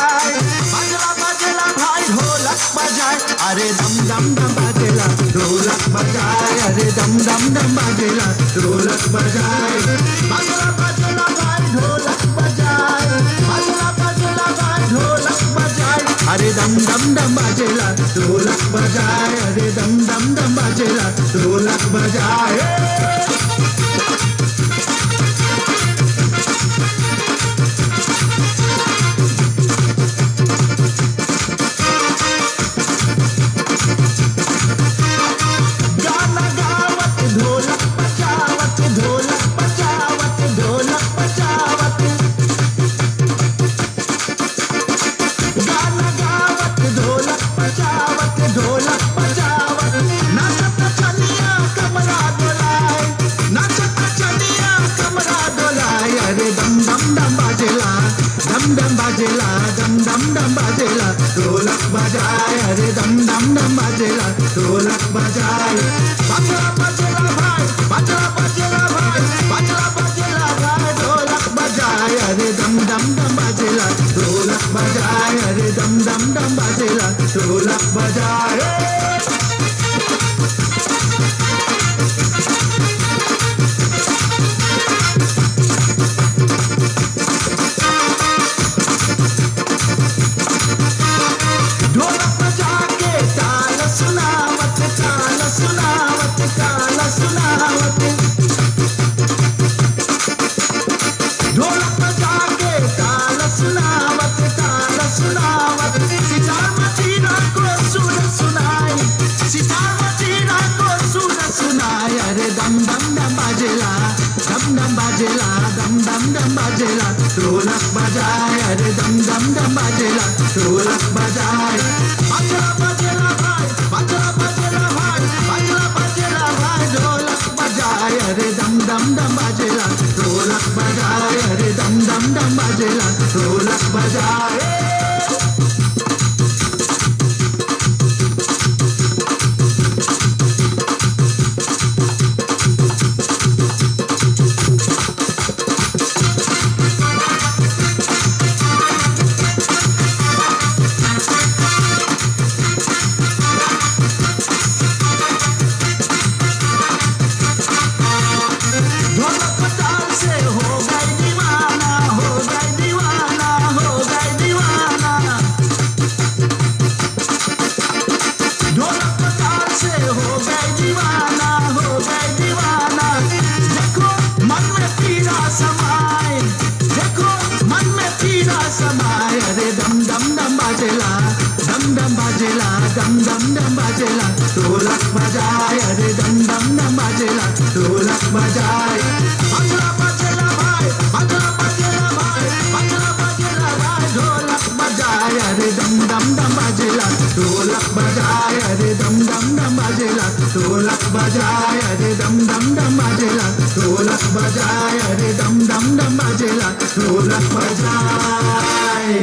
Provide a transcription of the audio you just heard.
बजाए बजला बजला ढोलक बजाए अरे दम दम दम बजला, ढोलक बजाए अरे दम दम दम बजला, ढोलक बजाए ढोलक बजाए अरे दम दम दम बजला, ढोलक दम दम बाजेला दम दम दम बाजेला, ढोलक बजाए अरे दम दम दम बाजेला, ढोलक बजाए बाजला बाजेला भाई बाजला बाजेला भाई बाजला बाजेला भाई, ढोलक बजाए अरे दम दम दम बाजेला, ढोलक बजाए अरे दम दम दम बाजेला, ढोलक बजाए बाजेला, दम दम दम बाजेला ढोलक बजाए अरे दम दम दम बाजेला ढोलक बजाए बजाए अरे दम दम दम ढोलक दम दम बाजेला ढोलक बजाए बाजेला, दम दम दम बाजेला, ढोलक बजाए अरे दम दम दम बाजेला, ढोलक बाजला ढोलक बजाए अरे दम दम दम बाजेला, ढोलक बजाए अरे दम दम दम बाजेला, ढोलक बजाए अरे दम दम दम बाजेला, ढोलक बजाए अरे दम दम दम बाजेला, ढोलक बजाए